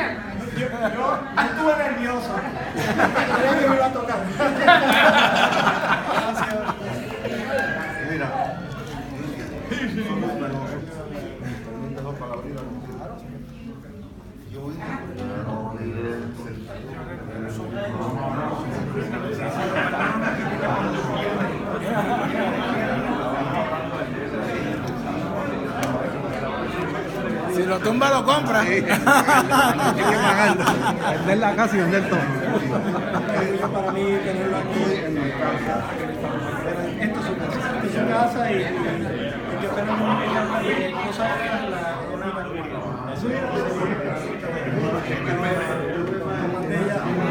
¿No va a tonear? Yo estuve nervioso. Creía que me iba a tocar. Si lo tumba, lo compra. Hay que pagarlo. Vender la casa y vender todo. Para mí tenerlo aquí en mi casa, esto es su casa, esto es su casa y, y yo espero que cosas la, la, la,